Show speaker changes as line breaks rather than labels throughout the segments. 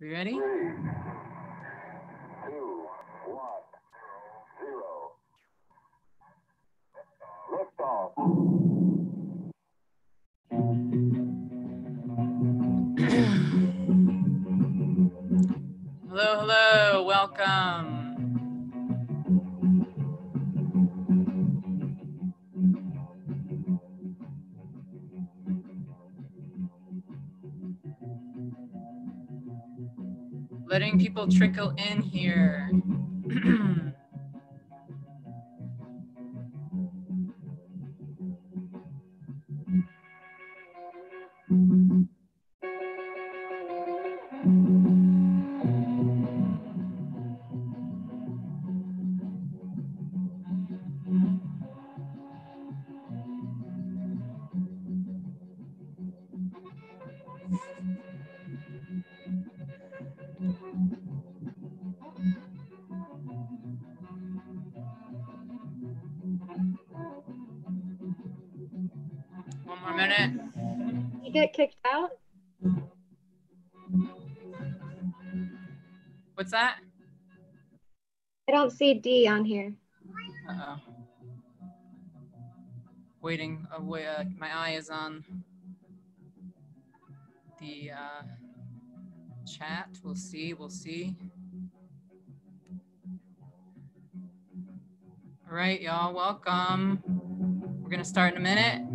We ready?
Three, two, one, zero. Liftoff.
Letting people trickle in here.
don't see D on here.
Uh-oh. Waiting. Uh, wait, uh, my eye is on the uh, chat. We'll see. We'll see. All right, y'all. Welcome. We're gonna start in a minute.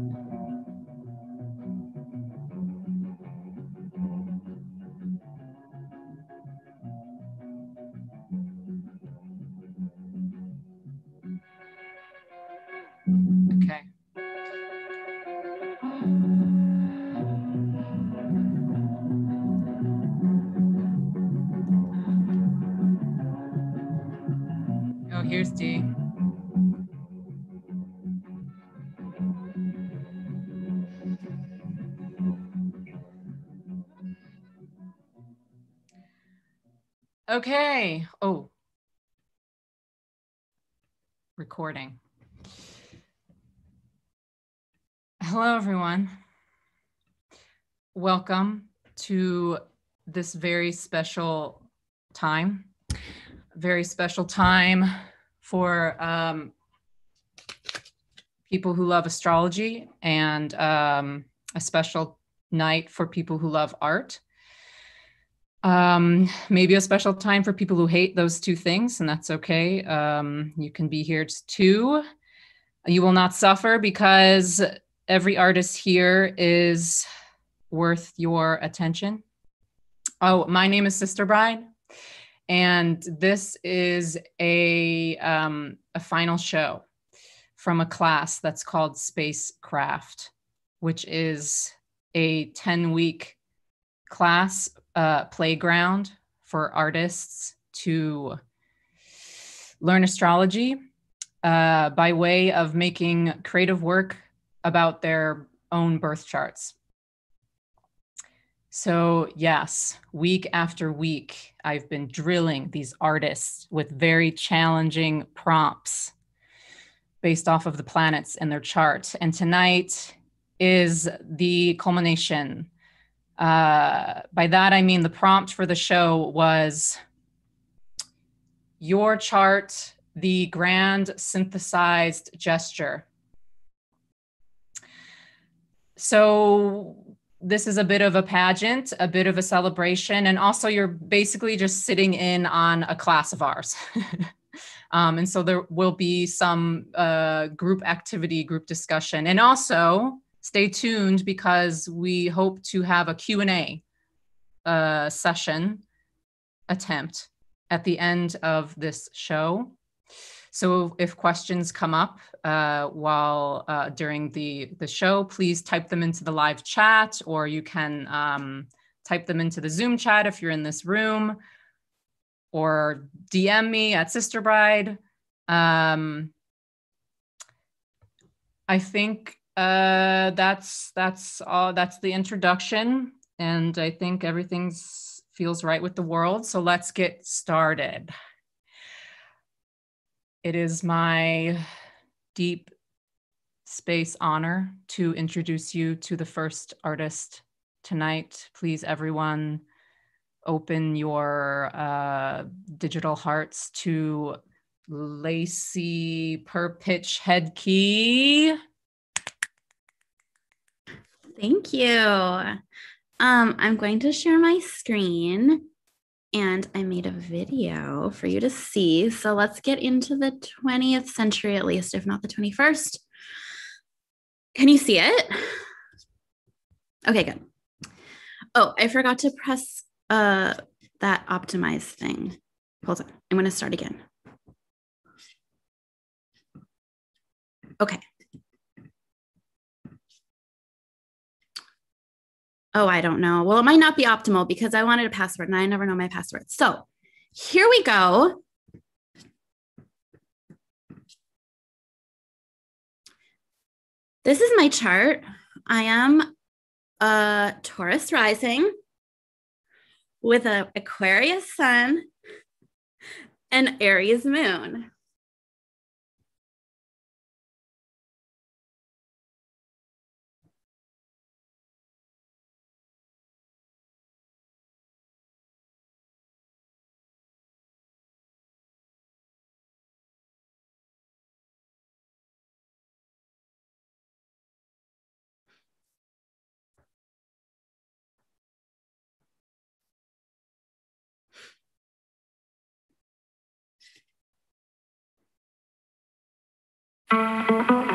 Okay. Oh. Recording. Hello, everyone. Welcome to this very special time. Very special time for um, people who love astrology and um, a special night for people who love art. Um, maybe a special time for people who hate those two things, and that's okay. Um, you can be here too. You will not suffer because every artist here is worth your attention. Oh, my name is Sister Bride, and this is a um, a final show from a class that's called Spacecraft, which is a ten week class uh, playground for artists to learn astrology uh, by way of making creative work about their own birth charts. So, yes, week after week, I've been drilling these artists with very challenging prompts based off of the planets and their chart. And tonight is the culmination. Uh, by that, I mean the prompt for the show was your chart, the grand synthesized gesture. So this is a bit of a pageant, a bit of a celebration, and also you're basically just sitting in on a class of ours. um, and so there will be some uh, group activity, group discussion, and also stay tuned because we hope to have a Q&A uh, session attempt at the end of this show. So if questions come up uh, while uh, during the, the show, please type them into the live chat or you can um, type them into the Zoom chat if you're in this room or DM me at Sister Bride. Um, I think uh, that's that's all. That's the introduction, and I think everything's feels right with the world. So let's get started. It is my deep space honor to introduce you to the first artist tonight. Please, everyone, open your uh, digital hearts to Lacey per pitch head key.
Thank you. Um, I'm going to share my screen and I made a video for you to see. So let's get into the 20th century, at least, if not the 21st. Can you see it? Okay, good. Oh, I forgot to press uh, that optimize thing. Hold on, I'm going to start again. Okay. Oh, I don't know. Well, it might not be optimal because I wanted a password and I never know my password. So here we go. This is my chart. I am a Taurus rising with an Aquarius sun and Aries moon.
Once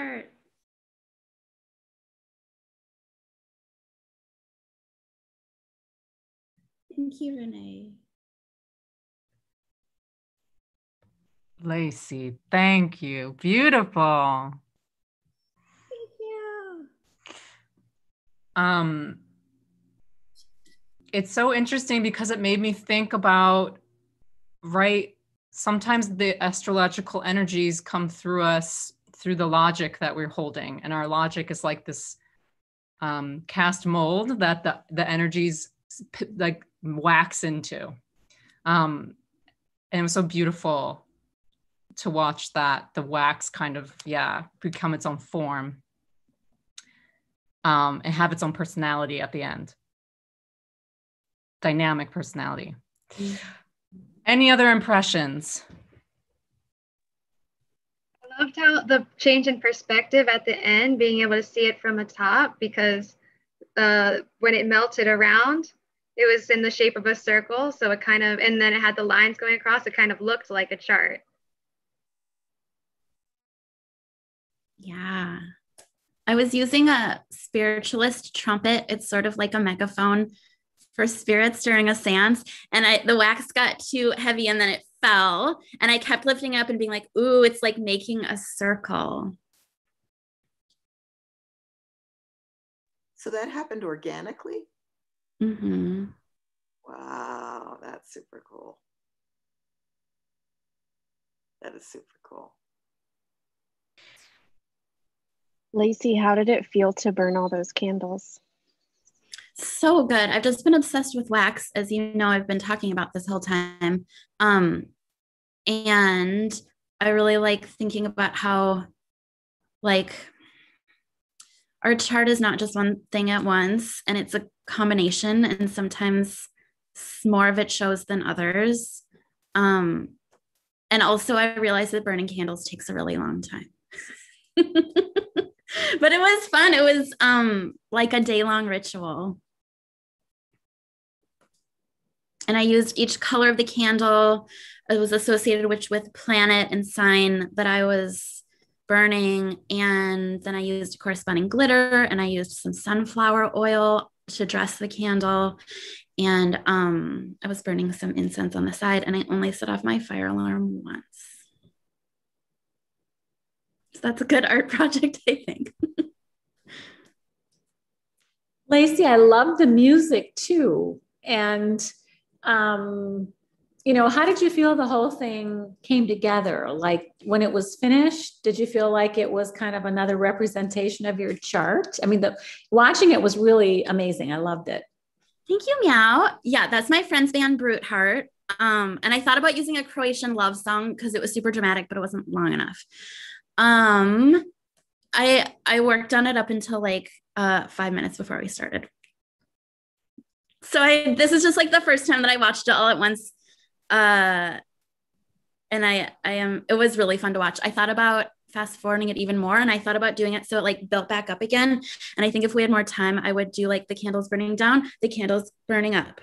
That is my art. Thank you, Renee.
Lacey, thank you. Beautiful.
Thank you.
Um, it's so interesting because it made me think about, right? Sometimes the astrological energies come through us through the logic that we're holding, and our logic is like this um, cast mold that the the energies like wax into. Um, and it was so beautiful to watch that the wax kind of yeah become its own form um, and have its own personality at the end. Dynamic personality. Any other impressions?
Loved how the change in perspective at the end, being able to see it from the top, because uh, when it melted around, it was in the shape of a circle. So it kind of, and then it had the lines going across. It kind of looked like a chart.
Yeah. I was using a spiritualist trumpet. It's sort of like a megaphone for spirits during a seance. And I the wax got too heavy and then it fell. And I kept lifting up and being like, ooh, it's like making a circle.
So that happened organically?
hmm
Wow, that's super cool. That is super cool.
Lacey, how did it feel to burn all those candles?
So good. I've just been obsessed with wax, as you know, I've been talking about this whole time. Um, and I really like thinking about how, like, our chart is not just one thing at once, and it's a combination, and sometimes more of it shows than others. Um, and also, I realized that burning candles takes a really long time. but it was fun. It was um, like a day long ritual. And I used each color of the candle. It was associated with with planet and sign that I was burning. And then I used corresponding glitter and I used some sunflower oil to dress the candle. And um, I was burning some incense on the side, and I only set off my fire alarm once. So that's a good art project, I think.
Lacey, I love the music too. And, um, you know, how did you feel the whole thing came together? Like when it was finished, did you feel like it was kind of another representation of your chart? I mean, the watching it was really amazing. I loved it.
Thank you, Meow. Yeah, that's my friend's band, Brute Heart. Um, and I thought about using a Croatian love song because it was super dramatic, but it wasn't long enough. Um, I I worked on it up until like uh, five minutes before we started. So I this is just like the first time that I watched it all at once. Uh, and I I am it was really fun to watch. I thought about fast forwarding it even more and I thought about doing it so it like built back up again. And I think if we had more time, I would do like the candles burning down, the candles burning up.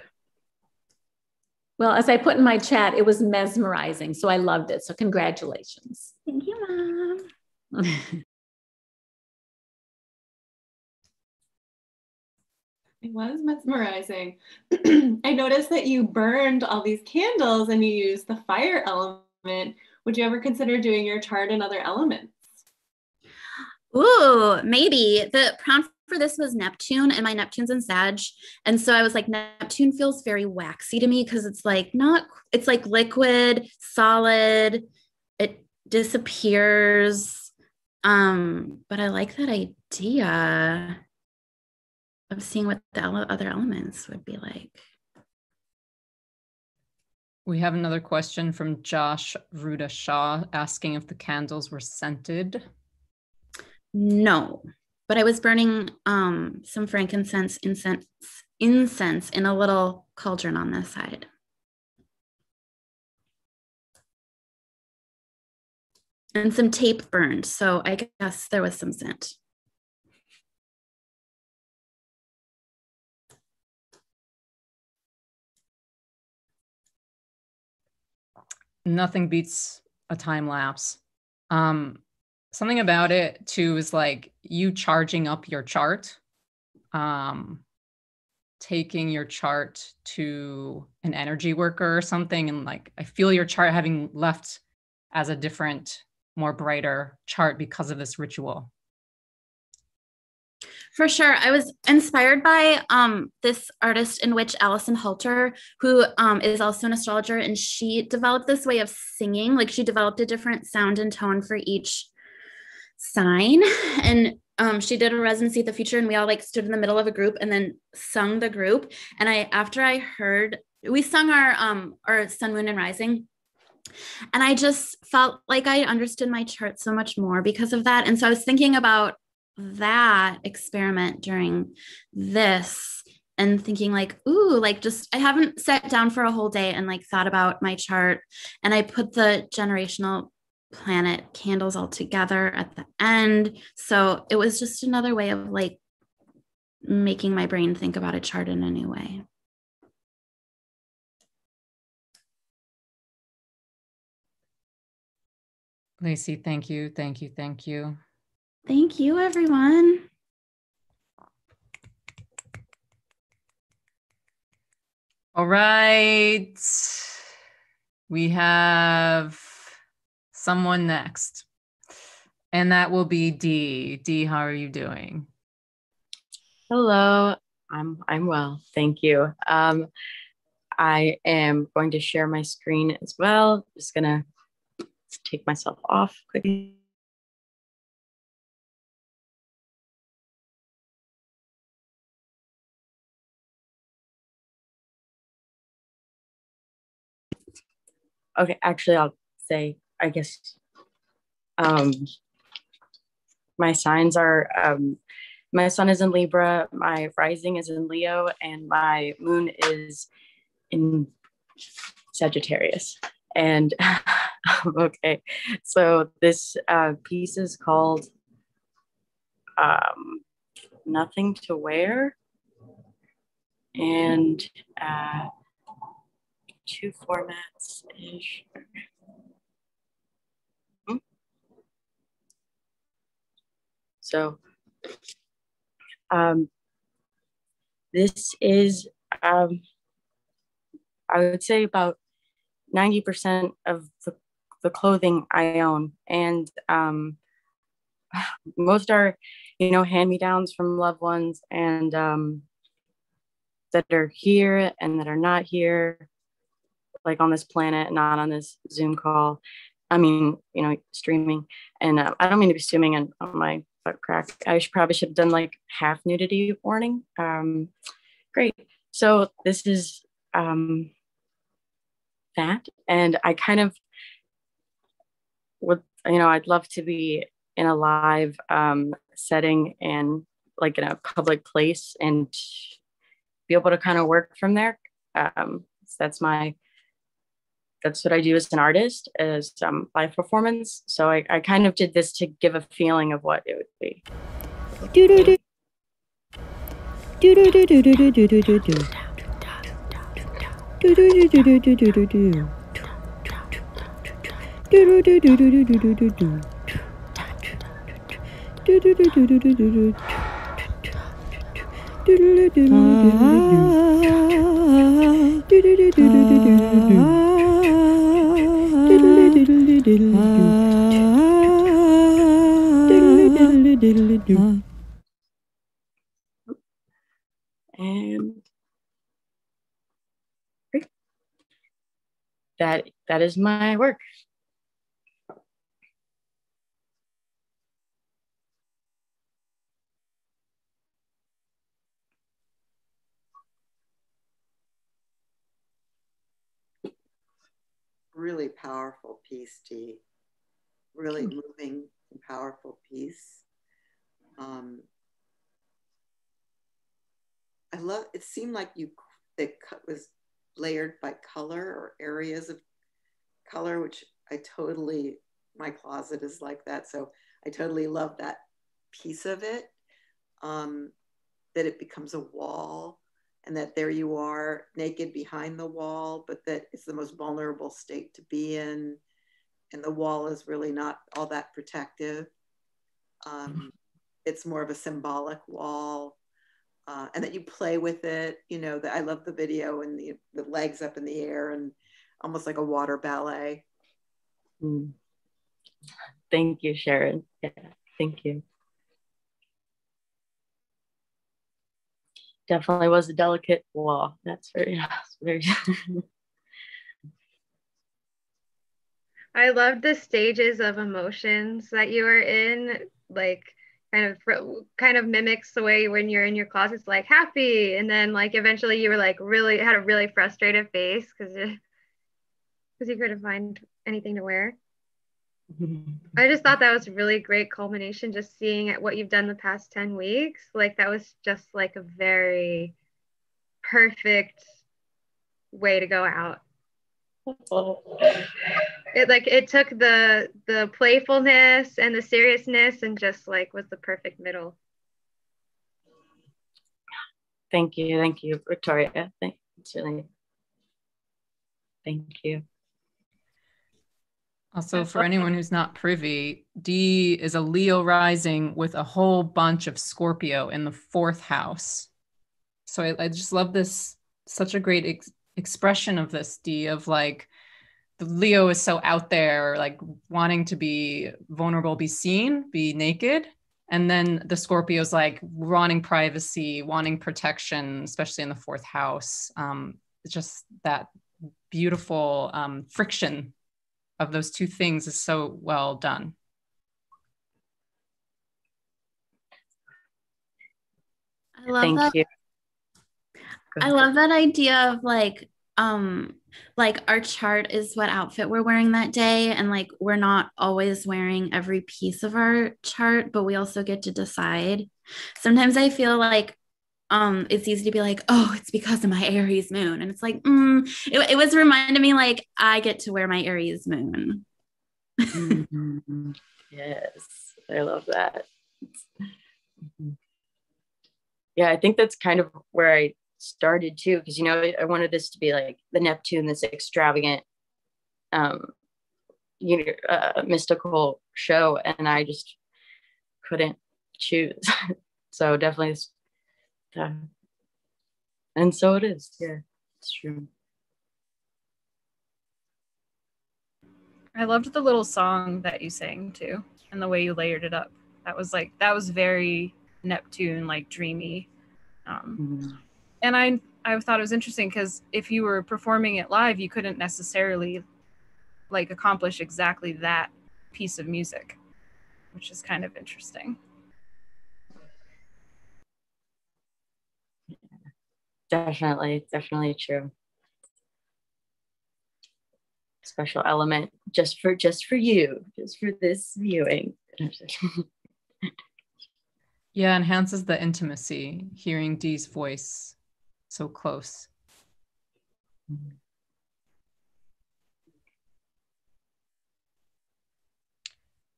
Well, as I put in my chat, it was mesmerizing. So I loved it. So congratulations.
Thank you, mom.
It was mesmerizing. I noticed that you burned all these candles and you used the fire element. Would you ever consider doing your chart in other elements?
Ooh, maybe the prompt for this was Neptune, and my Neptune's in Sag, and so I was like, Neptune feels very waxy to me because it's like not, it's like liquid, solid, it disappears. Um, but I like that idea of seeing what the other elements would be like.
We have another question from Josh Ruda Shaw asking if the candles were scented.
No, but I was burning um, some frankincense incense incense in a little cauldron on this side. And some tape burned, so I guess there was some scent.
Nothing beats a time lapse. Um, something about it too is like you charging up your chart um taking your chart to an energy worker or something and like i feel your chart having left as a different more brighter chart because of this ritual
For sure. I was inspired by um, this artist in which Allison Halter, who um, is also an astrologer, and she developed this way of singing. Like she developed a different sound and tone for each sign. And um, she did a residency at the future, and we all like stood in the middle of a group and then sung the group. And I, after I heard, we sung our um, our Sun, Moon, and Rising. And I just felt like I understood my chart so much more because of that. And so I was thinking about that experiment during this and thinking like ooh like just i haven't sat down for a whole day and like thought about my chart. And i put the generational planet candles all together at the end. So it was just another way of like making my brain think about a chart in a new way.
Lacey thank you thank you thank you
thank you everyone
All right. We have someone next. And that will be Dee. Dee, how are you doing?
Hello, I'm I'm well, thank you. Um, I am going to share my screen as well. Just gonna take myself off quickly. Okay, actually, I'll say I guess um, my signs are um, my sun is in Libra, my rising is in Leo, and my moon is in Sagittarius. And okay, so this uh, piece is called um, Nothing to Wear. And uh, two formats ish. Hmm. So um, this is, um, I would say, about 90% of the, the clothing I own. And um, most are, you know, hand me downs from loved ones and um, that are here and that are not here, like on this planet, not on this Zoom call. I mean, you know, streaming. And uh, I don't mean to be zooming in on my butt crack. I should, probably should have done like half nudity warning. Um, great. So this is um, that. And I kind of would, you know, I'd love to be in a live um, setting and like in a public place and be able to kind of work from there. Um, so that's my that's what I do as an artist is um, live performance. So I, I kind of did this to give a feeling of what it would be.
Do do do. Do do do do do do do do do do. Do do do do do do do do do. Do do do do do do do do do do. Do do do do do do do do. Do do do do do do do do. Do do do do do do do.
And that that is my work.
Really powerful piece, Dee. Really moving and powerful piece. Um, I love. It seemed like you it cut- was layered by color or areas of color, which I totally. My closet is like that, so I totally love that piece of it. Um, that it becomes a wall, and that there you are naked behind the wall, but that it's the most vulnerable state to be in, and the wall is really not all that protective. um, it's more of a symbolic wall uh, and that you play with it you know that i love the video and the, the legs up in the air and almost like a water ballet
Mm. Thank you, Sharon. Yeah, thank you. Definitely was a delicate wall. That's very, very.
I loved the stages of emotions that you were in, like kind of kind of mimics the way when you're in your closets like happy and then like eventually you were like really had a really frustrated face because because you couldn't find anything to wear. I just thought that was a really great culmination just seeing at what you've done the past 10 weeks. Like that was just like a very perfect way to go out. It like it took the the playfulness and the seriousness and just like was the perfect middle.
Thank you, thank you, Victoria. Thank really. Thank you.
Also, for anyone who's not privy, D is a Leo rising with a whole bunch of Scorpio in the fourth house. So I, I just love this, such a great ex- expression of this D of like, the Leo is so out there, like wanting to be vulnerable, be seen, be naked. And then the Scorpio's like wanting privacy, wanting protection, especially in the fourth house. Um, just that beautiful um, friction of those two things is so well done.
I love
Thank
that.
you.
I love that idea of like um like our chart is what outfit we're wearing that day and like we're not always wearing every piece of our chart but we also get to decide. Sometimes I feel like um it's easy to be like oh it's because of my Aries moon and it's like mm, it, it was reminding me like I get to wear my Aries moon.
Mhm. Yes, I love that. Mhm. Yeah, I think that's kind of where I started too, because you know I wanted this to be like the Neptune, this extravagant, um, you know, uh, mystical show, and I just couldn't choose. so definitely, it's- uh, and so it is. Yeah, it's true.
I loved the little song that you sang too, and the way you layered it up. That was like that was very Neptune, like dreamy. Um,
Mhm.
and I I thought it was interesting because if you were performing it live, you couldn't necessarily like accomplish exactly that piece of music, which is kind of interesting.
Definitely, definitely true. Special element just for just for you, just for this viewing.
Yeah, enhances the intimacy, hearing Dee's voice so close.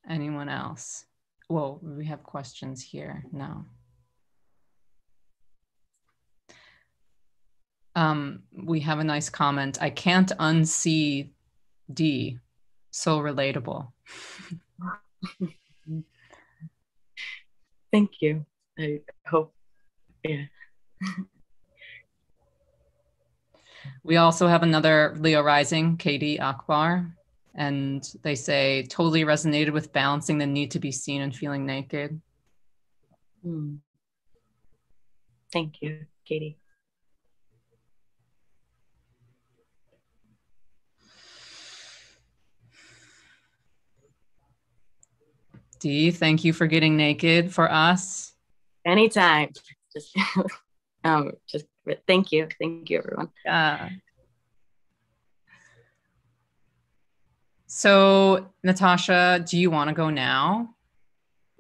Anyone else? Well, we have questions here now. Um, we have a nice comment. I can't unsee D. So relatable.
Thank you. I hope. Yeah.
We also have another Leo rising, Katie Akbar, and they say totally resonated with balancing the need to be seen and feeling naked.
Hmm. Thank you, Katie.
Dee, thank you for getting naked for us.
Anytime. Just um just thank you. Thank you everyone.
Yeah. So, Natasha, do you want to go now?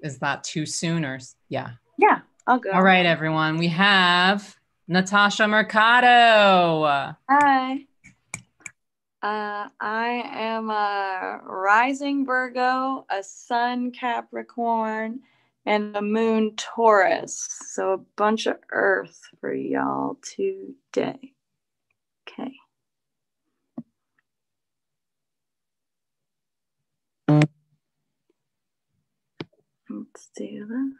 Is that too soon or yeah?
Yeah, I'll go.
All right, everyone. We have Natasha Mercado.
Hi. Uh, I am a rising Virgo, a sun Capricorn, and a moon Taurus. So a bunch of earth for y'all today. Okay. Let's do that.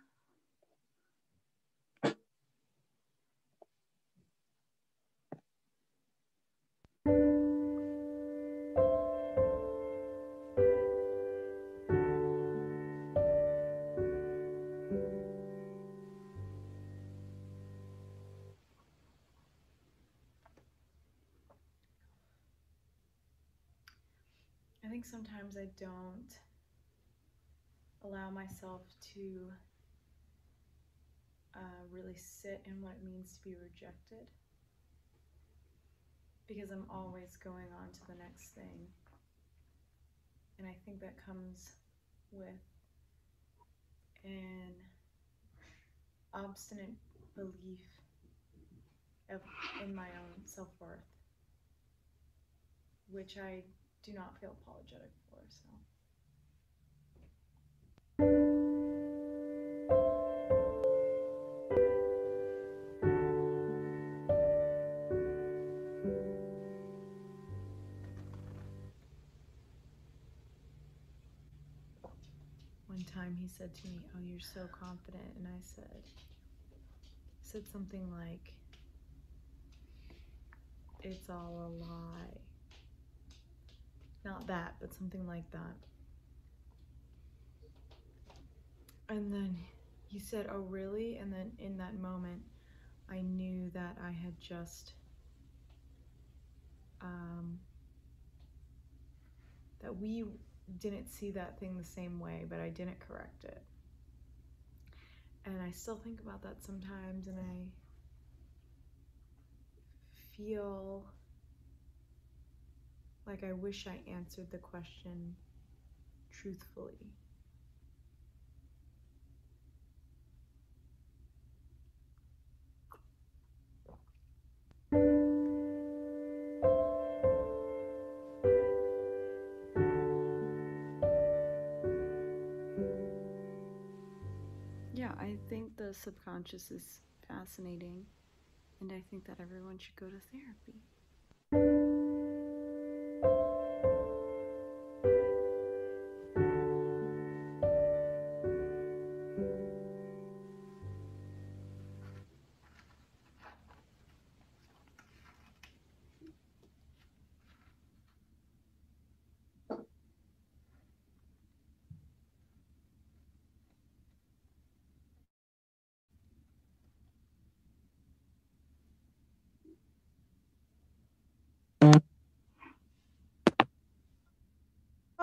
I think sometimes I don't allow myself to uh, really sit in what it means to be rejected because I'm always going on to the next thing. And I think that comes with an obstinate belief of, in my own self worth, which I do not feel apologetic for. So. One time he said to me, "Oh, you're so confident," and I said, said something like, "It's all a lie." Not that, but something like that. And then he said, Oh, really? And then in that moment, I knew that I had just, um, that we didn't see that thing the same way, but I didn't correct it. And I still think about that sometimes, and I feel like I wish I answered the question truthfully. Yeah, I think the subconscious is fascinating, and I think that everyone should go to therapy.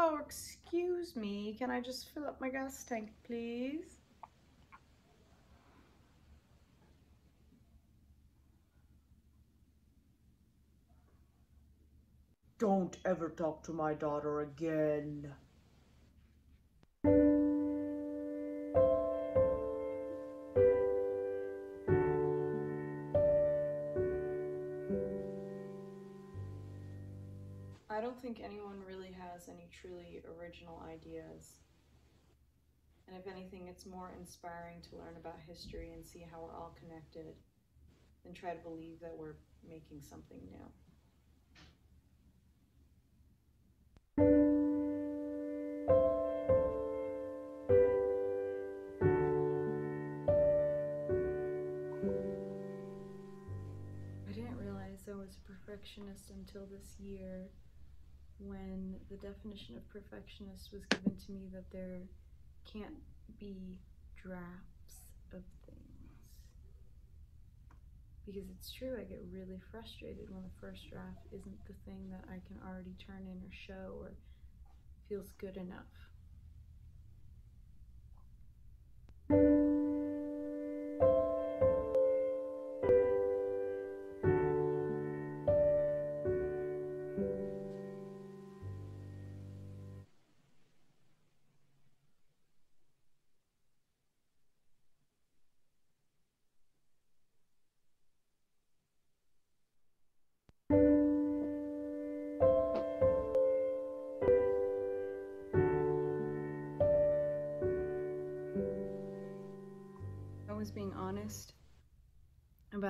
Oh, excuse me. Can I just fill up my gas tank, please?
Don't ever talk to my daughter again.
Any truly original ideas. And if anything, it's more inspiring to learn about history and see how we're all connected than try to believe that we're making something new. I didn't realize I was a perfectionist until this year when the definition of perfectionist was given to me that there can't be drafts of things. Because it's true, I get really frustrated when the first draft isn't the thing that I can already turn in or show or feels good enough.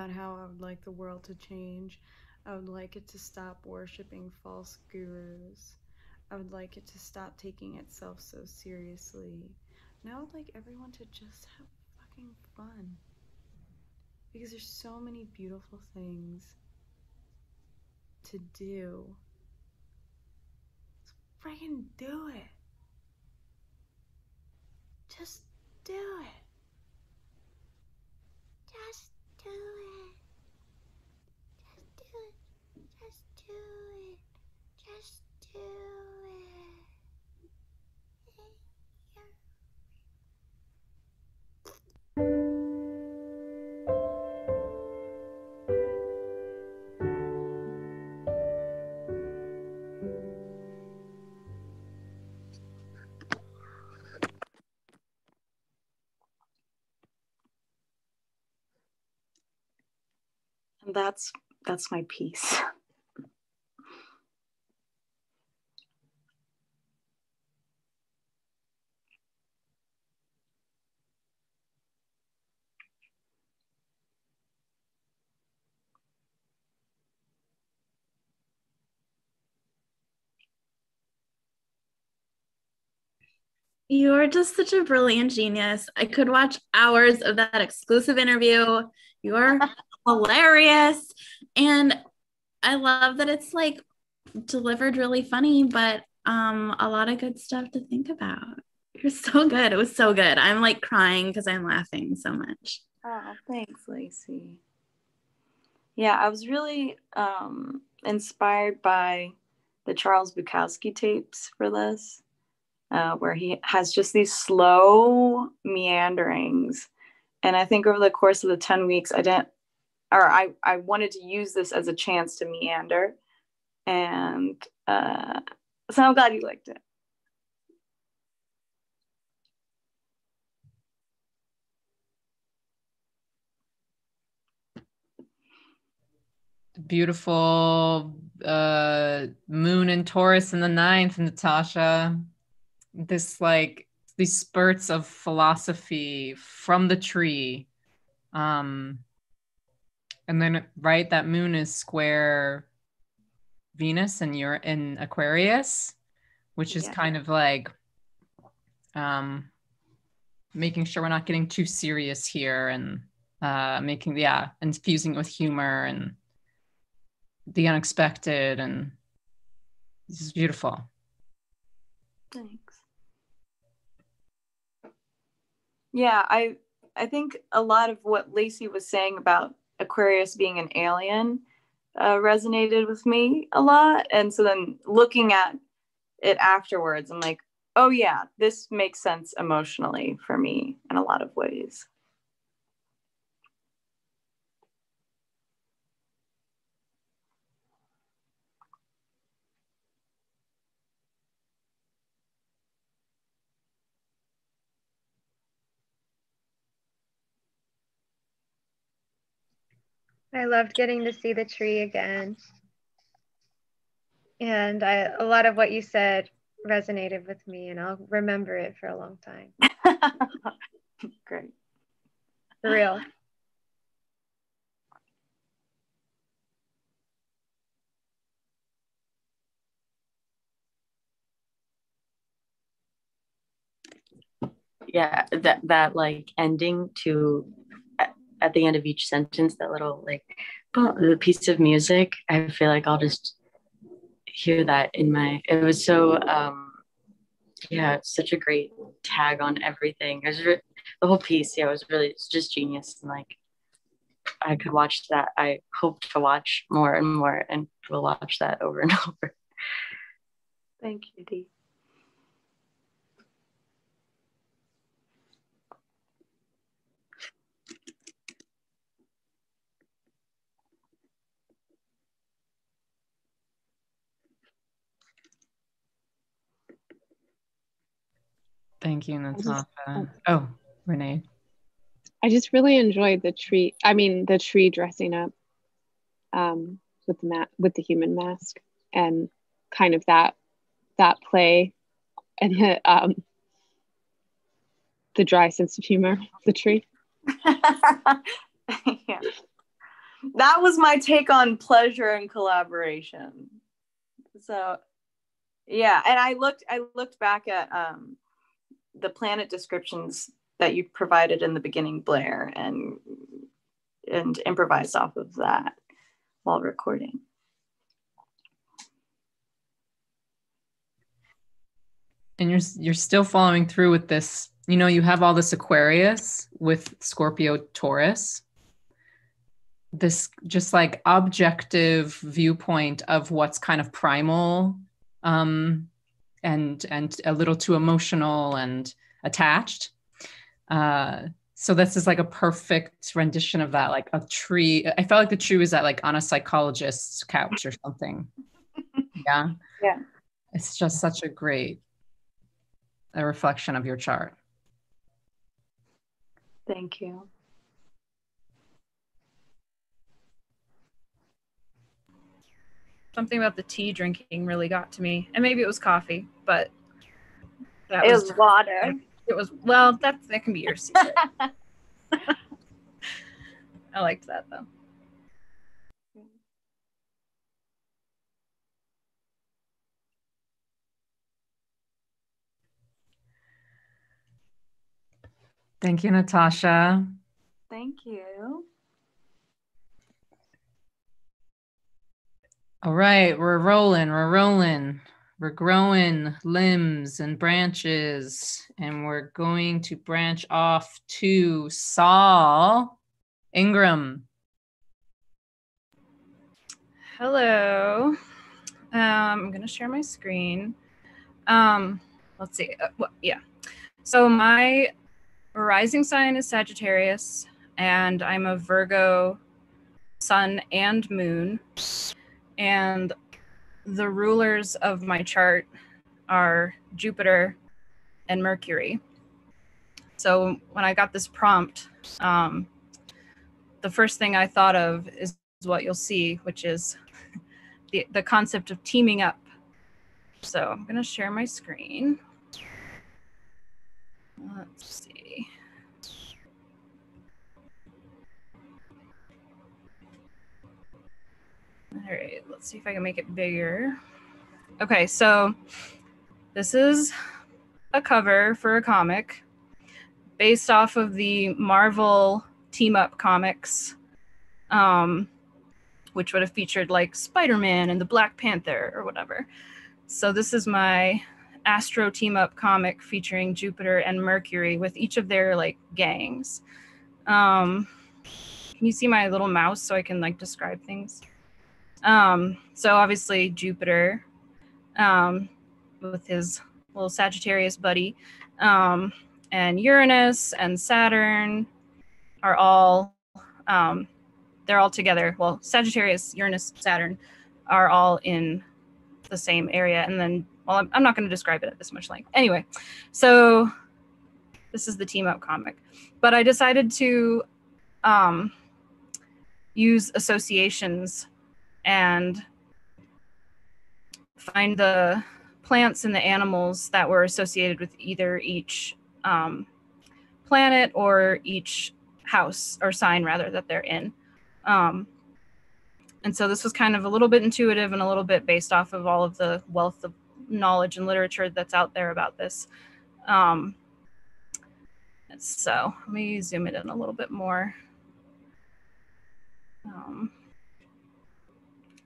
About how I would like the world to change. I would like it to stop worshiping false gurus. I would like it to stop taking itself so seriously. Now I'd like everyone to just have fucking fun. Because there's so many beautiful things to do. Let's freaking do it. Just do it.
Just do it. Just do it. Just do it. Just
And that's that's my piece.
You're just such a brilliant genius. I could watch hours of that exclusive interview. You're hilarious. And I love that it's like delivered really funny, but um a lot of good stuff to think about. You're so good. It was so good. I'm like crying because I'm laughing so much.
Oh, thanks, Lacey. Yeah, I was really um, inspired by the Charles Bukowski tapes for this, uh, where he has just these slow meanderings. And I think over the course of the 10 weeks, I didn't, or I, I wanted to use this as a chance to meander. And uh, so I'm glad you liked it.
Beautiful uh, moon and Taurus in the ninth, Natasha. This like these spurts of philosophy from the tree. Um, and then right, that moon is square Venus and you're in Aquarius, which is
Yeah.
kind of like um making sure we're not getting too serious here and uh making yeah, infusing it with humor and the unexpected and this is beautiful.
Thanks. Yeah, I I think a lot of what Lacey was saying about Aquarius being an alien uh, resonated with me a lot, and so then looking at it afterwards, I'm like, oh yeah, this makes sense emotionally for me in a lot of ways.
I loved getting to see the tree again. And I, a lot of what you said resonated with me, and I'll remember it for a long time.
Great.
For real.
yeah that that like ending to at, the end of each sentence that little like the piece of music i feel like i'll just hear that in my it was so um yeah such a great tag on everything it was re- the whole piece yeah it was really it's just genius and like i could watch that i hope to watch more and more and will watch that over and over
Thank you, Dee.
Thank you,
just-
Natasha. Oh, Renee.
I just really enjoyed the tree. I mean, the tree dressing up um, with the mat with the human mask and kind of that that play and the um, the dry sense of humor of the tree.
yeah. That was my take on pleasure and collaboration. So yeah, and I looked I looked back at um the planet descriptions that you provided in the beginning, Blair, and and improvise off of that while recording.
And you're you're still following through with this. You know, you have all this Aquarius with Scorpio Taurus. This just like objective viewpoint of what's kind of primal um, and and a little too emotional and attached. Uh, so this is like a perfect rendition of that, like a tree. I felt like the tree was at like on a psychologist's couch or something. yeah.
Yeah.
It's just such a great a reflection of your chart.
Thank you.
Something about the tea drinking really got to me, and maybe it was coffee, but that
It was water.
It was well. That that can be your secret. I liked that though.
Thank you, Natasha.
Thank you.
All right, we're rolling, we're rolling. We're growing limbs and branches, and we're going to branch off to Saul Ingram.
Hello. Um, I'm gonna share my screen. Um, let's see. Uh, what, yeah. So my rising sign is Sagittarius, and I'm a Virgo sun and moon. And the rulers of my chart are Jupiter and Mercury. So when I got this prompt, um, the first thing I thought of is what you'll see, which is the, the concept of teaming up. So I'm going to share my screen. Let's see. All right, let's see if I can make it bigger. Okay, so this is a cover for a comic based off of the Marvel team up comics, um, which would have featured like Spider Man and the Black Panther or whatever. So this is my Astro team up comic featuring Jupiter and Mercury with each of their like gangs. Um, can you see my little mouse so I can like describe things? Um, so obviously Jupiter, um, with his little Sagittarius buddy, um, and Uranus and Saturn are all, um, they're all together. Well, Sagittarius, Uranus, Saturn are all in the same area. And then, well, I'm, I'm not going to describe it at this much length. Anyway, so this is the team up comic, but I decided to um, use associations and find the plants and the animals that were associated with either each um, planet or each house or sign rather that they're in. Um, and so this was kind of a little bit intuitive and a little bit based off of all of the wealth of knowledge and literature that's out there about this. Um, so let me zoom it in a little bit more. Um,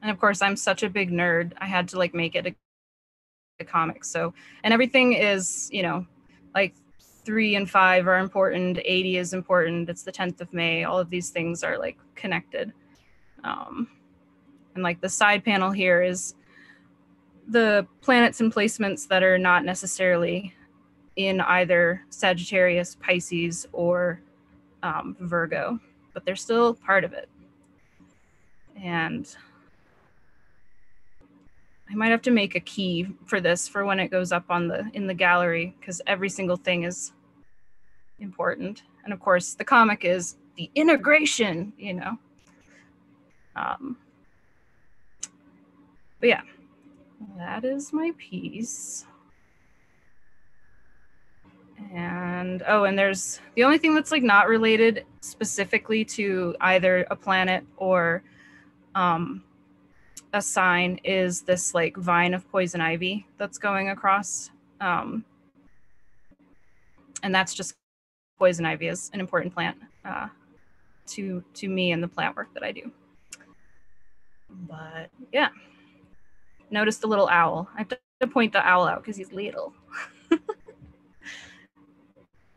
and of course, I'm such a big nerd. I had to like make it a, a comic. So, and everything is, you know, like three and five are important. 80 is important. It's the 10th of May. All of these things are like connected. Um, and like the side panel here is the planets and placements that are not necessarily in either Sagittarius, Pisces, or um, Virgo, but they're still part of it. And I might have to make a key for this for when it goes up on the in the gallery because every single thing is important. And of course, the comic is the integration, you know. Um, but yeah, that is my piece. And oh, and there's the only thing that's like not related specifically to either a planet or um, a sign is this like vine of poison ivy that's going across. Um, and that's just poison ivy is an important plant uh, to to me and the plant work that I do. But yeah, notice the little owl. I have to point the owl out because he's little.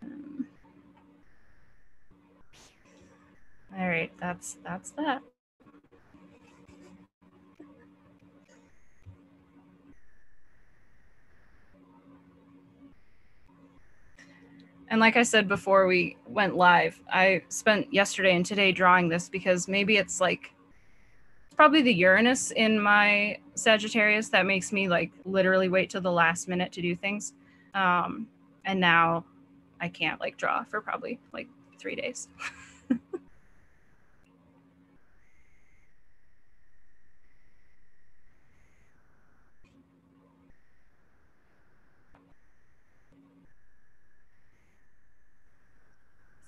Um, all right, that's that's that. And like I said before we went live, I spent yesterday and today drawing this because maybe it's like it's probably the Uranus in my Sagittarius that makes me like literally wait till the last minute to do things. Um, and now I can't like draw for probably like three days.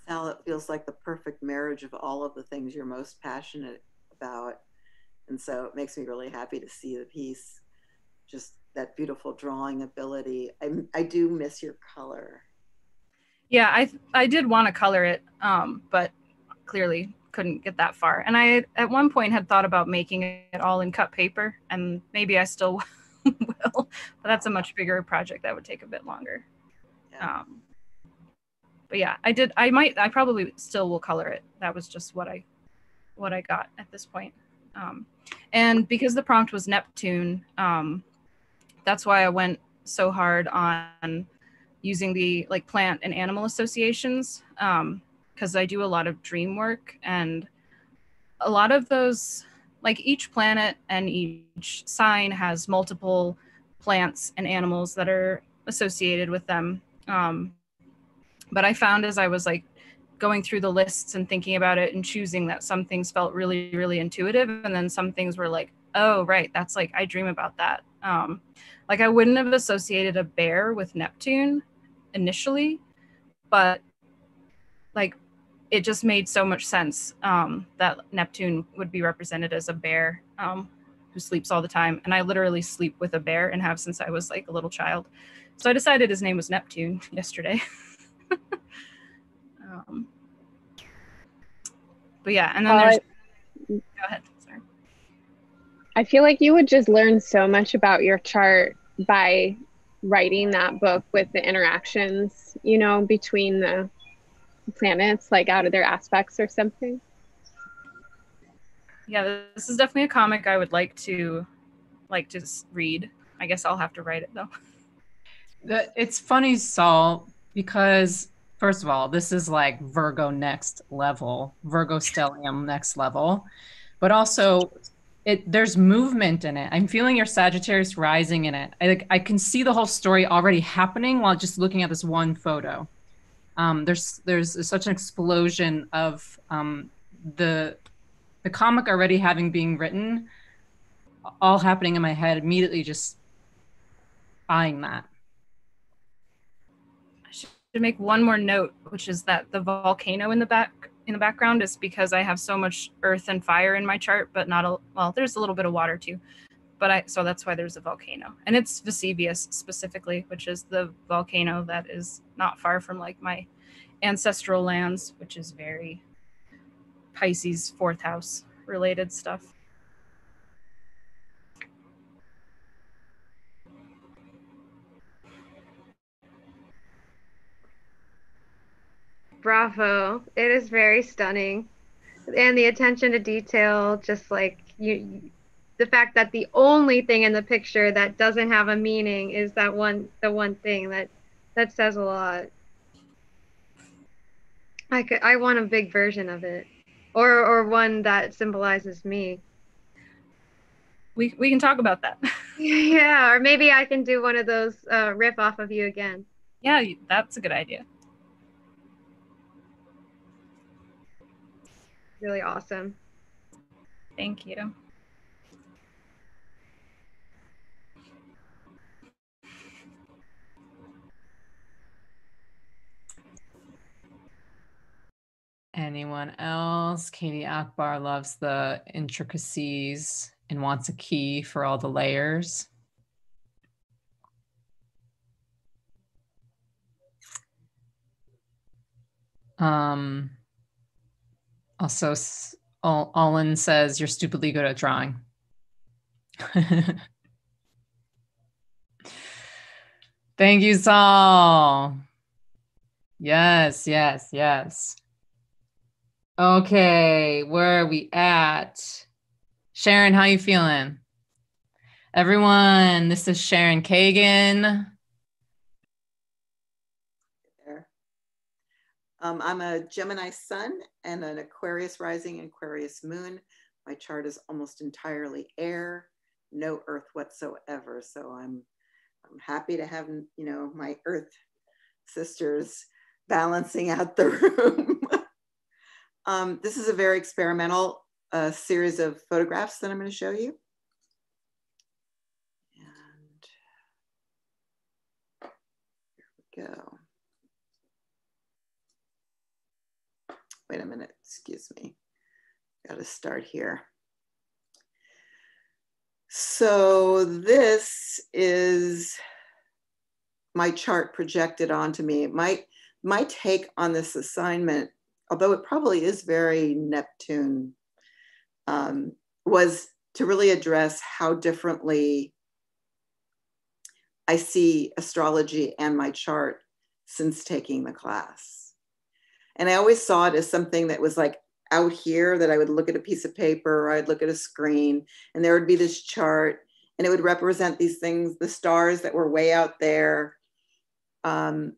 Sal, it feels like the perfect marriage of all of the things you're most passionate about. And so it makes me really happy to see the piece, just that beautiful drawing ability. I, I do miss your color.
Yeah, I I did want to color it, um, but clearly couldn't get that far. And I at one point had thought about making it all in cut paper, and maybe I still will, but that's a much bigger project that would take a bit longer. Um, but yeah, I did. I might. I probably still will color it. That was just what I what I got at this point. Um, and because the prompt was Neptune, um, that's why I went so hard on using the like plant and animal associations because I do a lot of dream work and a lot of those like each planet and each sign has multiple plants and animals that are associated with them um, but i found as i was like going through the lists and thinking about it and choosing that some things felt really really intuitive and then some things were like oh right that's like i dream about that. Um, like i wouldn't have associated a bear with neptune initially but like it just made so much sense um, that neptune would be represented as a bear um, who sleeps all the time and i literally sleep with a bear and have since i was like a little child. So i decided his name was neptune yesterday um, but yeah and then
Uh,
there's go ahead sorry.
I feel like you would just learn so much about your chart by writing that book with the interactions, you know, between the planets, like out of their aspects or something.
yeah this is definitely a comic i would like to like to read. I guess i'll have to write it though.
The, it's funny, Saul, because first of all, this is like Virgo next level, Virgo stellium next level, but also it there's movement in it. I'm feeling your Sagittarius rising in it. I like I can see the whole story already happening while just looking at this one photo. Um, there's there's such an explosion of um, the the comic already having being written, all happening in my head immediately, just eyeing that.
To make one more note, which is that the volcano in the back in the background is because I have so much earth and fire in my chart, but not a well, there's a little bit of water too. But I so that's why there's a volcano. And it's Vesuvius specifically, which is the volcano that is not far from like my ancestral lands, which is very Pisces fourth house related stuff.
Bravo. It is very stunning. And the attention to detail, just like you the fact that the only thing in the picture that doesn't have a meaning is that one the one thing that that says a lot. I could I want a big version of it. Or or one that symbolizes me.
We we can talk about that.
Yeah, or maybe I can do one of those uh, riff off of you again.
yeah, that's a good idea.
Really awesome.
Thank you.
Anyone else? Katie Akbar loves the intricacies and wants a key for all the layers. Um, also, Allen says you're stupidly good at drawing. Thank you, Saul. Yes, yes, yes. Okay, where are we at? Sharon, how you feeling? Everyone, this is Sharon Kagan.
Um, I'm a Gemini sun and an Aquarius rising and Aquarius moon. My chart is almost entirely air, no earth whatsoever. So I'm I'm happy to have you know my earth sisters balancing out the room. um, this is a very experimental uh, series of photographs that I'm going to show you. And here we go. Wait a minute, excuse me. Got to start here. So this is my chart projected onto me. My, my take on this assignment, although it probably is very Neptune, um, was to really address how differently I see astrology and my chart since taking the class. And I always saw it as something that was like out here that I would look at a piece of paper or I'd look at a screen and there would be this chart and it would represent these things, the stars that were way out there. Um,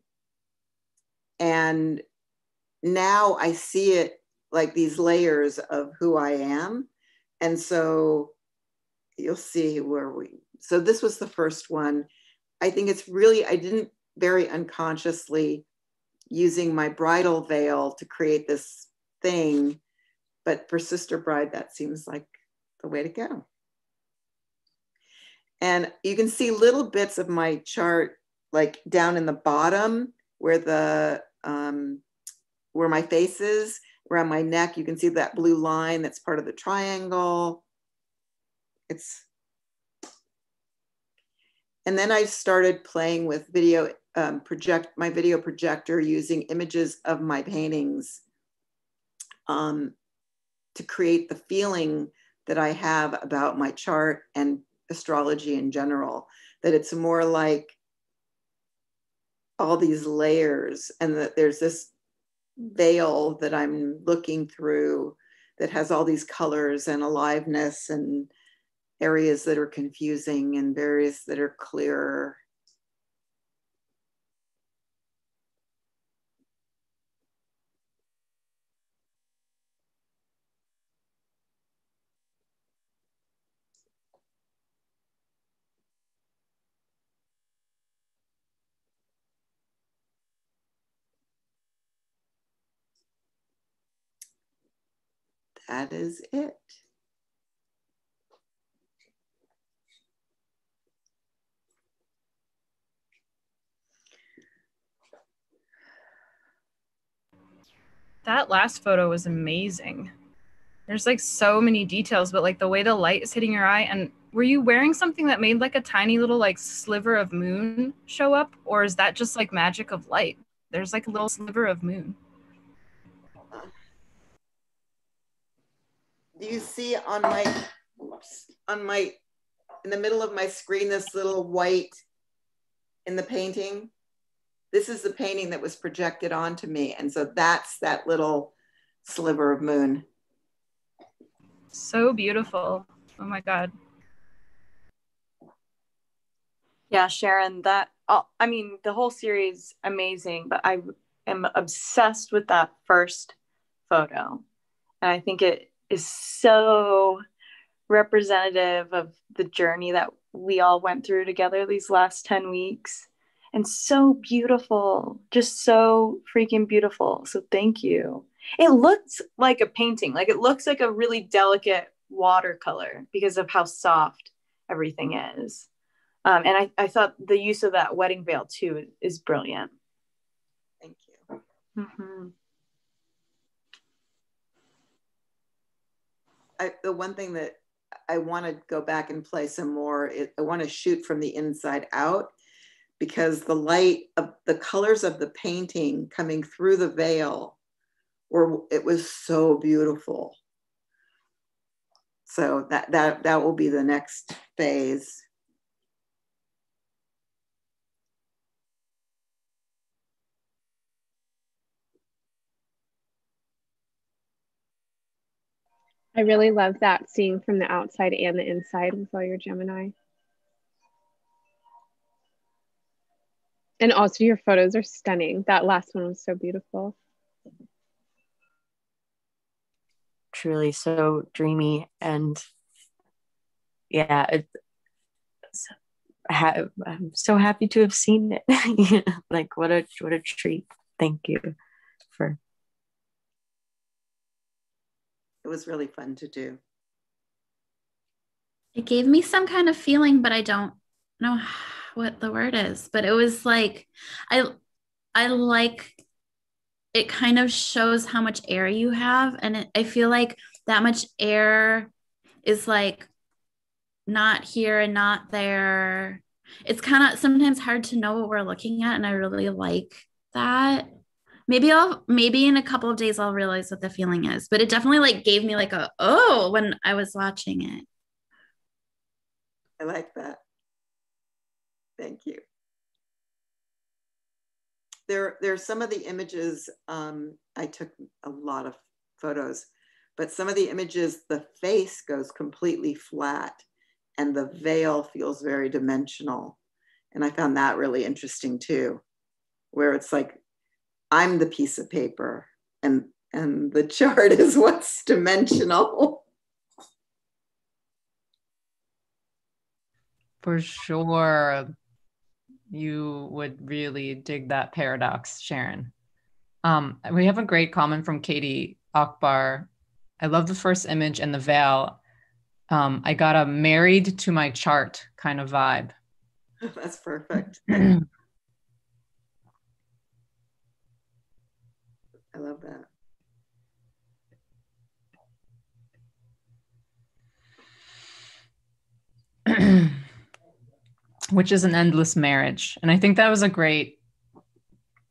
and now I see it like these layers of who I am. And so you'll see where we, so this was the first one. I think it's really, I didn't very unconsciously using my bridal veil to create this thing. But for Sister Bride, that seems like the way to go. And you can see little bits of my chart like down in the bottom where the um, where my face is around my neck. You can see that blue line that's part of the triangle. It's and then I started playing with video um, project my video projector using images of my paintings um, to create the feeling that I have about my chart and astrology in general. That it's more like all these layers, and that there's this veil that I'm looking through that has all these colors and aliveness and areas that are confusing and various that are clearer. That is it.
That last photo was amazing. There's like so many details, but like the way the light is hitting your eye. And were you wearing something that made like a tiny little like sliver of moon show up? Or is that just like magic of light? There's like a little sliver of moon.
Do you see on my, oops, on my, in the middle of my screen, this little white in the painting? This is the painting that was projected onto me. And so that's that little sliver of moon.
So beautiful. Oh my God.
Yeah, Sharon, that oh, I mean, the whole series amazing, but I am obsessed with that first photo. And I think it is so representative of the journey that we all went through together these last 10 weeks. And so beautiful, just so freaking beautiful. So thank you. It looks like a painting, like it looks like a really delicate watercolor because of how soft everything is. Um, and I, I thought the use of that wedding veil too is brilliant.
Thank you.
Mm-hmm.
I, the one thing that I want to go back and play some more, it, I want to shoot from the inside out because the light of the colors of the painting coming through the veil were it was so beautiful. So that that that will be the next phase.
I really love that seeing from the outside and the inside with all your Gemini. And also your photos are stunning. That last one was so beautiful.
Truly so dreamy and yeah, I'm so happy to have seen it. like what a what a treat. Thank you for
It was really fun to do.
It gave me some kind of feeling, but I don't know what the word is. But it was like I I like it kind of shows how much air you have and it, I feel like that much air is like not here and not there. It's kind of sometimes hard to know what we're looking at and I really like that maybe I'll maybe in a couple of days I'll realize what the feeling is. But it definitely like gave me like a oh when I was watching it.
I like that. Thank you. There, there are some of the images, um, I took a lot of photos, but some of the images, the face goes completely flat and the veil feels very dimensional. And I found that really interesting too, where it's like I'm the piece of paper and and the chart is what's dimensional.
For sure. You would really dig that paradox, Sharon. Um, we have a great comment from Katie Akbar. I love the first image and the veil. Um, I got a married to my chart kind of vibe.
That's perfect. I love that.
Which is an endless marriage. And I think that was a great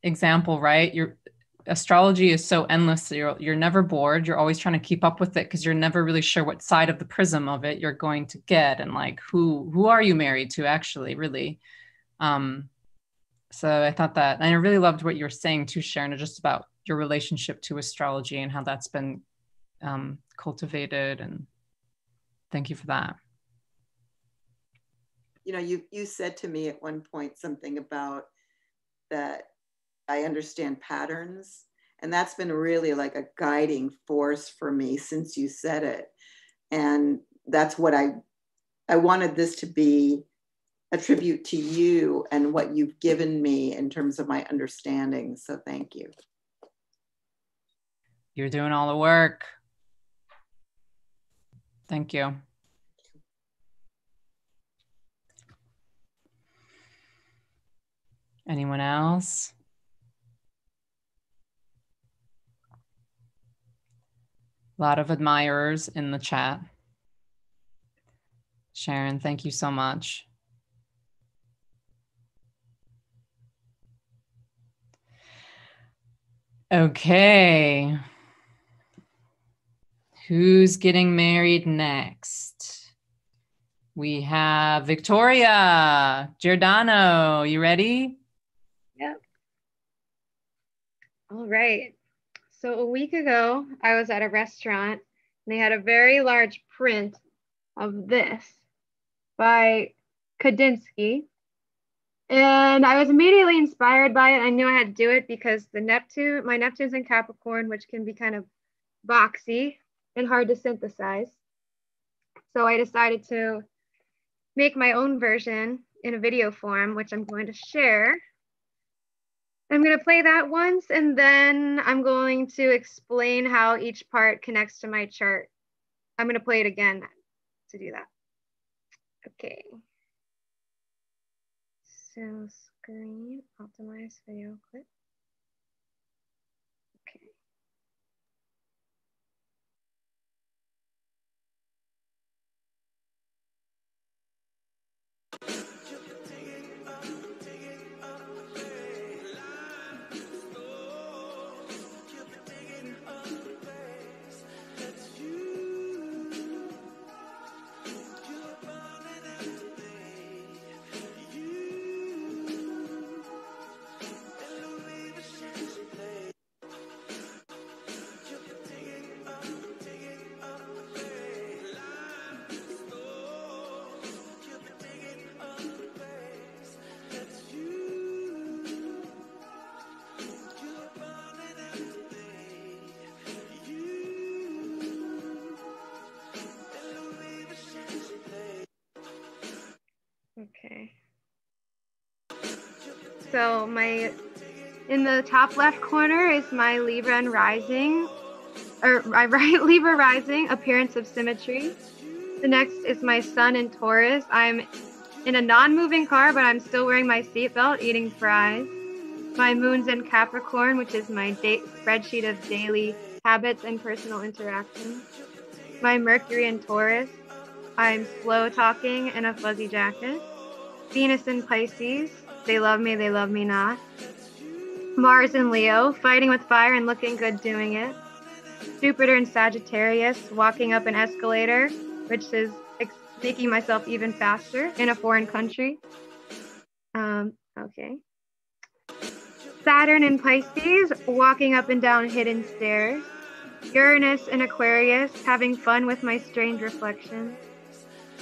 example, right? Your astrology is so endless. You're you're never bored. You're always trying to keep up with it because you're never really sure what side of the prism of it you're going to get and like who who are you married to actually, really. Um so I thought that and I really loved what you were saying too, Sharon, just about your relationship to astrology and how that's been um, cultivated. And thank you for that.
You know, you you said to me at one point something about that I understand patterns, and that's been really like a guiding force for me since you said it. And that's what I I wanted this to be a tribute to you and what you've given me in terms of my understanding. So thank you.
You're doing all the work. Thank you. Anyone else? A lot of admirers in the chat. Sharon, thank you so much. Okay. Who's getting married next? We have Victoria Giordano. You ready?
Yep. All right. So a week ago, I was at a restaurant and they had a very large print of this by Kandinsky. And I was immediately inspired by it. I knew I had to do it because the Neptune, my Neptune's in Capricorn, which can be kind of boxy and hard to synthesize. So I decided to make my own version in a video form, which I'm going to share. I'm going to play that once and then I'm going to explain how each part connects to my chart. I'm going to play it again to do that. Okay. So screen, optimize video clip. So my in the top left corner is my Libra and Rising, or my right Libra Rising appearance of symmetry. The next is my Sun in Taurus. I'm in a non-moving car, but I'm still wearing my seatbelt, eating fries. My Moon's in Capricorn, which is my date spreadsheet of daily habits and personal interactions. My Mercury in Taurus. I'm slow talking in a fuzzy jacket. Venus in Pisces. They love me, they love me not. Mars and Leo, fighting with fire and looking good doing it. Jupiter and Sagittarius, walking up an escalator, which is making myself even faster in a foreign country. Um, okay. Saturn and Pisces, walking up and down hidden stairs. Uranus and Aquarius, having fun with my strange reflections.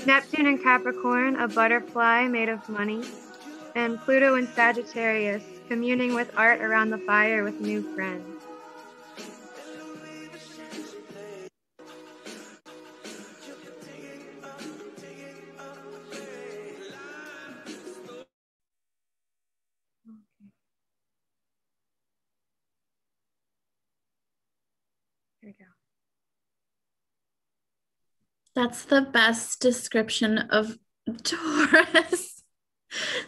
Neptune and Capricorn, a butterfly made of money. And Pluto in Sagittarius, communing with art around the fire with new friends.
That's the best description of Taurus.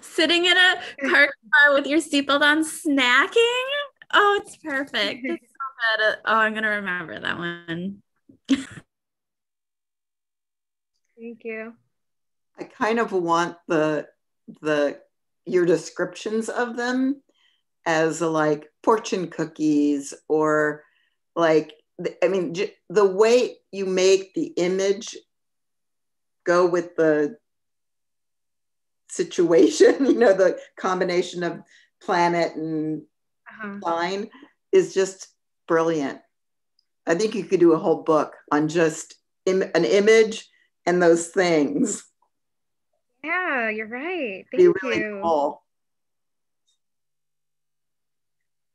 Sitting in a parked car with your seatbelt on, snacking. Oh, it's perfect. It's so good. Oh, I'm gonna remember that one.
Thank you.
I kind of want the the your descriptions of them as like fortune cookies or like the- I mean j- the way you make the image go with the situation, you know, the combination of planet and
Uh-huh.
sign is just brilliant. I think you could do a whole book on just Im- an image and those things.
Yeah, you're right.
Be
Thank
really
you.
cool.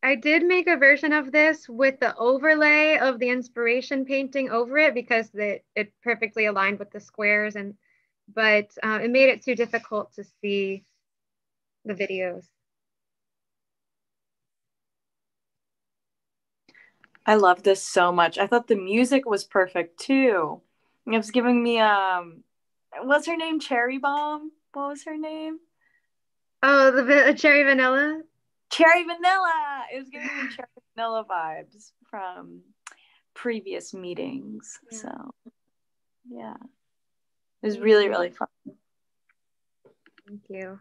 I did make a version of this with the overlay of the inspiration painting over it because it, it perfectly aligned with the squares and but uh, it made it too difficult to see the videos.
I love this so much. I thought the music was perfect too. It was giving me um what's her name? Cherry Bomb? What was her name?
Oh, the va- cherry vanilla.
Cherry Vanilla. It was giving me Cherry Vanilla vibes from previous meetings. So yeah. It was really, really fun.
Thank you.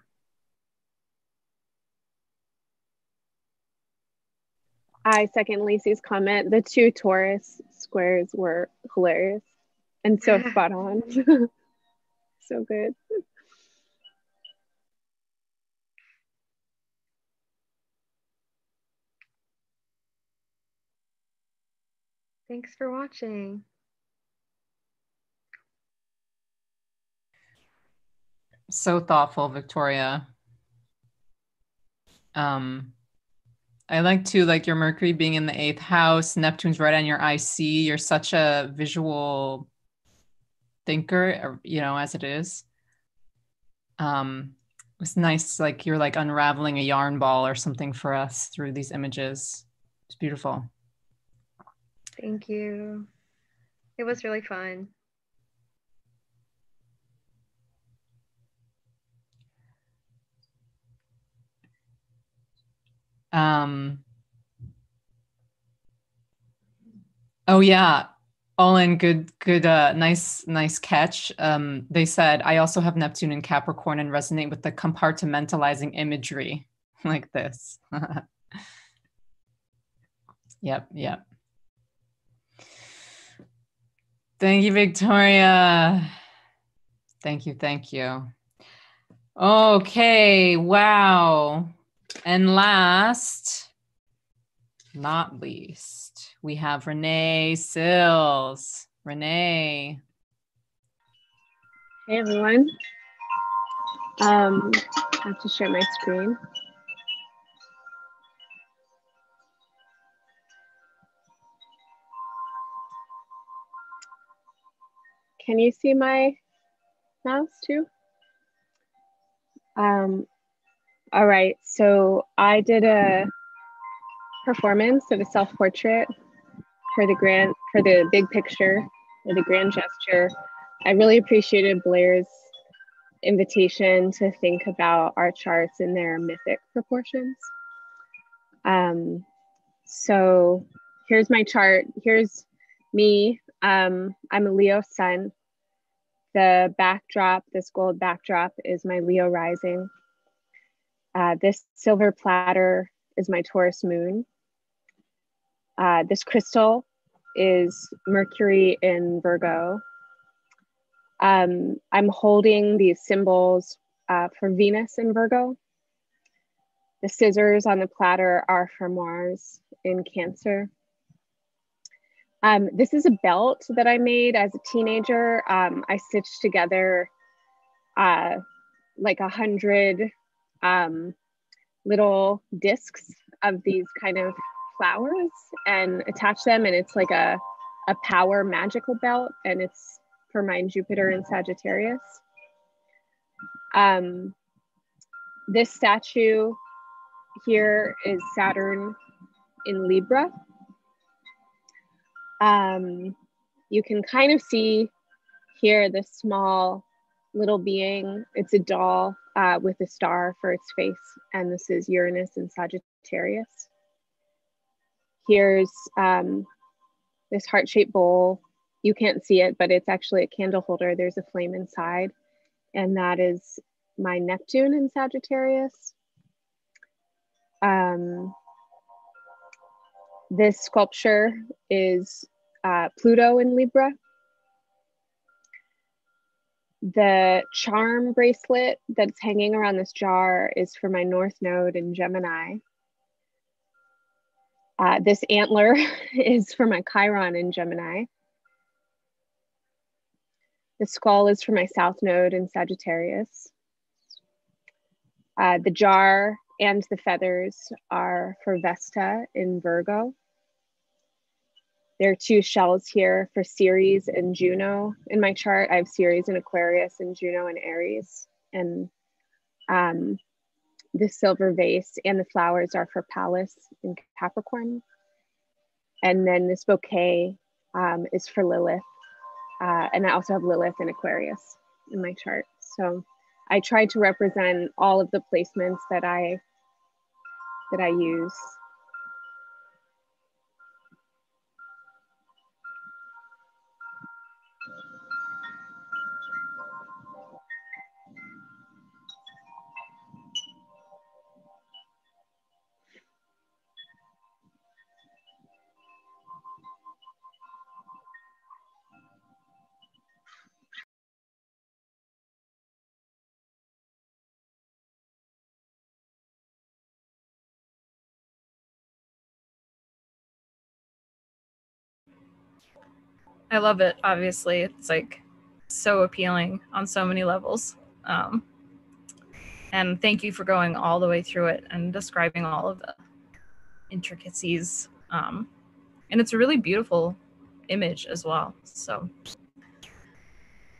I second Lacey's comment. The two Taurus squares were hilarious and so spot on. so good.
Thanks for watching.
So thoughtful, Victoria. Um, I like to like your Mercury being in the eighth house, Neptune's right on your IC. You're such a visual thinker, you know, as it is. Um, it's nice, like you're like unraveling a yarn ball or something for us through these images. It's beautiful.
Thank you. It was really fun.
Um, oh yeah, Olin, good, good, uh, nice, nice catch. Um, they said I also have Neptune in Capricorn and resonate with the compartmentalizing imagery like this. yep, yep. Thank you, Victoria. Thank you, thank you. Okay, wow. And last, not least, we have Renee Sills. Renee.
Hey everyone. Um, I have to share my screen. Can you see my mouse too? Um, all right, so I did a performance of a self-portrait for the grand for the big picture or the grand gesture. I really appreciated Blair's invitation to think about our charts in their mythic proportions. Um, so here's my chart. Here's me. Um, I'm a Leo sun. The backdrop, this gold backdrop, is my Leo rising. Uh, this silver platter is my Taurus moon. Uh, this crystal is Mercury in Virgo. Um, I'm holding these symbols uh, for Venus in Virgo. The scissors on the platter are for Mars in Cancer. Um, this is a belt that I made as a teenager. Um, I stitched together uh, like a hundred um, little discs of these kind of flowers and attach them, and it's like a a power magical belt, and it's for mine Jupiter and Sagittarius. Um, this statue here is Saturn in Libra. Um, you can kind of see here the small little being. It's a doll uh, with a star for its face, and this is Uranus and Sagittarius. Here's um, this heart-shaped bowl. You can't see it, but it's actually a candle holder. There's a flame inside, and that is my Neptune in Sagittarius. Um, this sculpture is uh, Pluto in Libra. The charm bracelet that's hanging around this jar is for my North Node in Gemini. Uh, this antler is for my Chiron in Gemini. The skull is for my South Node in Sagittarius. Uh, the jar and the feathers are for Vesta in Virgo. There are two shells here for Ceres and Juno. In my chart, I have Ceres in Aquarius and Juno in Aries. And um, the silver vase and the flowers are for Pallas in Capricorn. And then this bouquet um, is for Lilith. Uh, and I also have Lilith in Aquarius in my chart. So I try to represent all of the placements that I that I use
I love it. Obviously, it's like so appealing on so many levels. Um, and thank you for going all the way through it and describing all of the intricacies. Um, and it's a really beautiful image as well. So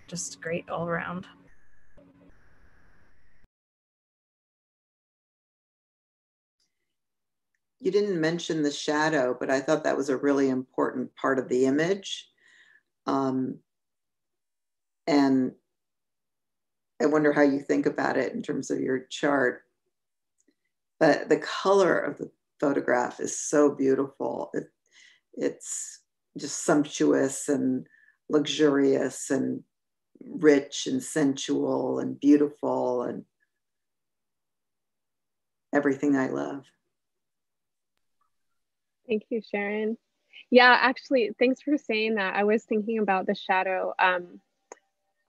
just great all around.
You didn't mention the shadow, but I thought that was a really important part of the image. Um, and I wonder how you think about it in terms of your chart. But the color of the photograph is so beautiful. It, it's just sumptuous and luxurious and rich and sensual and beautiful and everything I love.
Thank you, Sharon. Yeah, actually, thanks for saying that. I was thinking about the shadow. Um,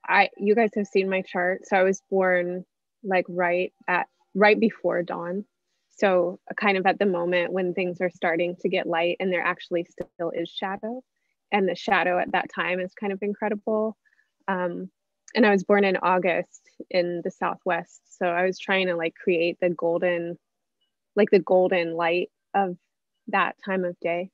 I you guys have seen my chart, so I was born like right at right before dawn. So kind of at the moment when things are starting to get light and there actually still is shadow. And the shadow at that time is kind of incredible. Um, and I was born in August in the Southwest. So I was trying to like create the golden, like the golden light of that time of day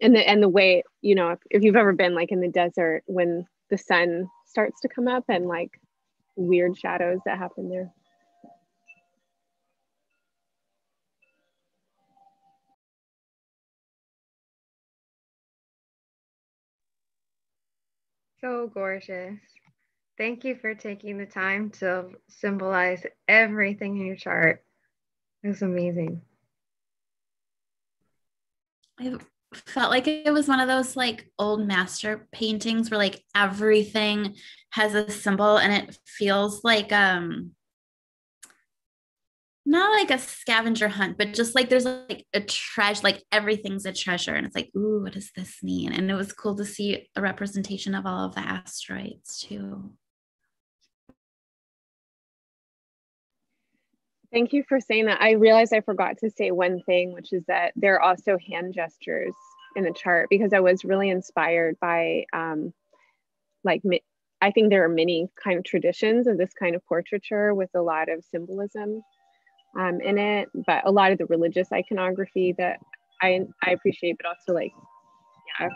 and the and the way you know if, if you've ever been like in the desert when the sun starts to come up and like weird shadows that happen there.
So gorgeous. Thank you for taking the time to symbolize everything in your chart. It was amazing.
I felt like it was one of those like old master paintings where like everything has a symbol and it feels like um not like a scavenger hunt, but just like there's like a treasure, like everything's a treasure. And it's like, ooh, what does this mean? And it was cool to see a representation of all of the asteroids too.
Thank you for saying that. I realized I forgot to say one thing, which is that there are also hand gestures in the chart because I was really inspired by um, like I think there are many kind of traditions of this kind of portraiture with a lot of symbolism um, in it, but a lot of the religious iconography that I I appreciate, but also like yeah,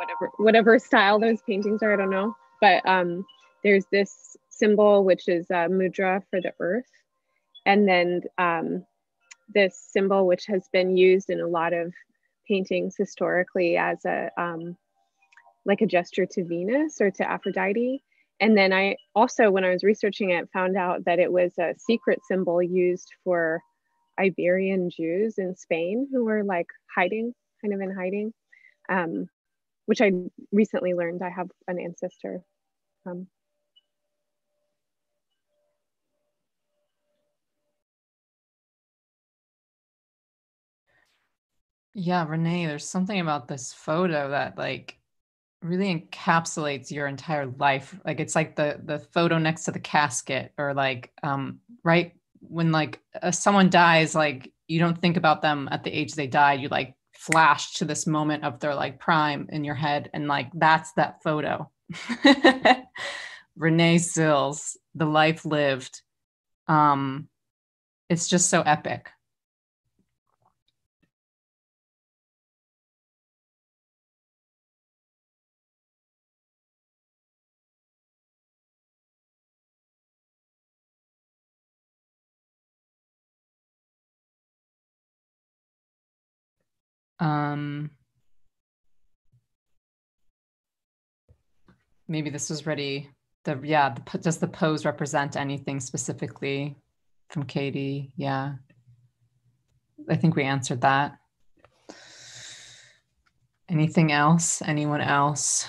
whatever whatever style those paintings are, I don't know. But um, there's this symbol which is a mudra for the earth, and then um, this symbol which has been used in a lot of paintings historically as a um, like a gesture to Venus or to Aphrodite. And then I also, when I was researching it, found out that it was a secret symbol used for Iberian Jews in Spain who were like hiding, kind of in hiding, um, which I recently learned I have an ancestor from.
Yeah, Renee, there's something about this photo that like really encapsulates your entire life. Like it's like the the photo next to the casket or like um right when like uh, someone dies like you don't think about them at the age they died, you like flash to this moment of their like prime in your head and like that's that photo. Renee Sills, the life lived. Um it's just so epic. Um, maybe this was ready. The yeah, the, does the pose represent anything specifically from Katie? Yeah, I think we answered that. Anything else? Anyone else?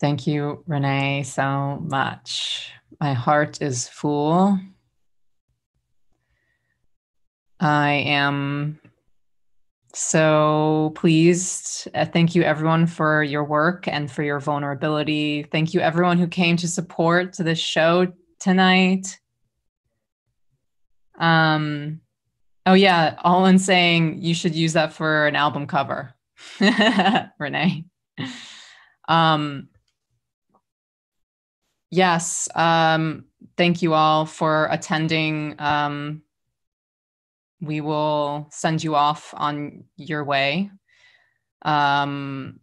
Thank you, Renee, so much. My heart is full. I am so pleased. Uh, thank you, everyone, for your work and for your vulnerability. Thank you, everyone who came to support this show tonight. Um, oh yeah, Olin saying you should use that for an album cover, Renee. Um, Yes. Um, thank you all for attending. Um, we will send you off on your way. Um,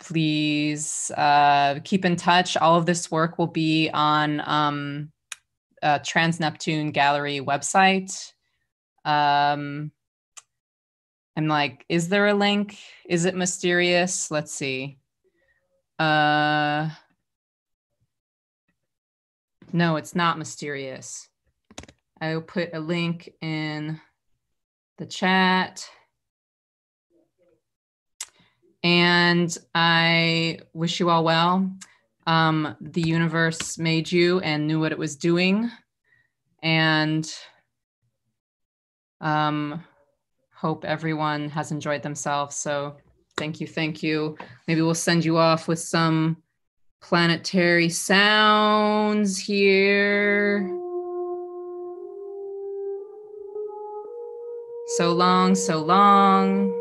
please uh, keep in touch. All of this work will be on um, Trans Neptune Gallery website. Um, I'm like, is there a link? Is it mysterious? Let's see. Uh, no, it's not mysterious. I will put a link in the chat. And I wish you all well. Um, the universe made you and knew what it was doing. And um, hope everyone has enjoyed themselves. So thank you, thank you. Maybe we'll send you off with some planetary sounds here. So long, so long.